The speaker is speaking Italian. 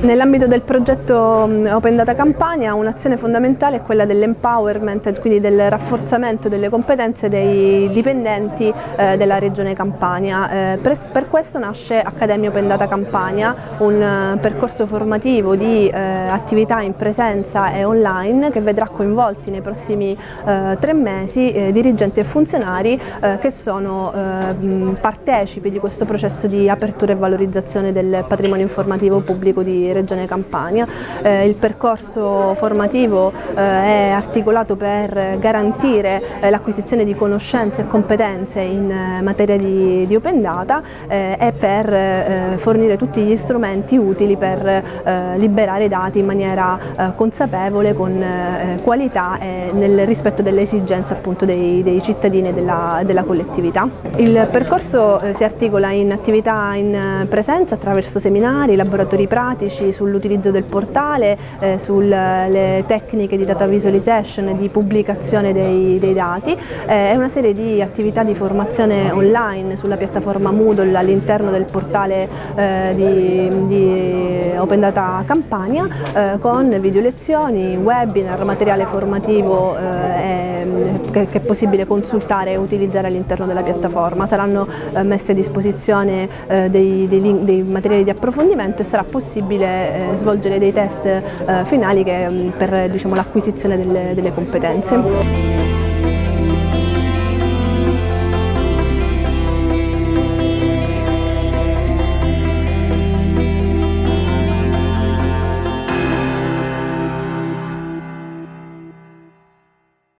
Nell'ambito del progetto mm, Open Data Campania un'azione fondamentale è quella dell'empowerment, quindi del rafforzamento delle competenze dei dipendenti eh, della Regione Campania. Eh, per, questo nasce Accademia Open Data Campania, un uh, percorso formativo di eh, attività in presenza e online che vedrà coinvolti nei prossimi eh, tre mesi eh, dirigenti e funzionari che sono partecipi di questo processo di apertura e valorizzazione del patrimonio informativo pubblico di Regione Campania. Eh, il percorso formativo eh, è articolato per garantire eh, l'acquisizione di conoscenze e competenze in eh, materia di, di open data e per fornire tutti gli strumenti utili per liberare i dati in maniera consapevole, con qualità e nel rispetto delle esigenze appunto dei, dei cittadini e della, della, collettività. Il percorso si articola in attività in presenza attraverso seminari, laboratori pratici, specifici sull'utilizzo del portale, eh, sulle tecniche di data visualization e di pubblicazione dei, dei dati eh, una serie di attività di formazione online sulla piattaforma Moodle all'interno del portale eh, di, di, Open Data Campania eh, con video lezioni, webinar, materiale formativo eh, che, che, è possibile consultare e utilizzare all'interno della piattaforma. Saranno eh, messe a disposizione dei, dei, dei materiali di approfondimento e sarà possibile eh, svolgere dei test eh, finali che, mm, per diciamo, l'acquisizione delle, delle competenze.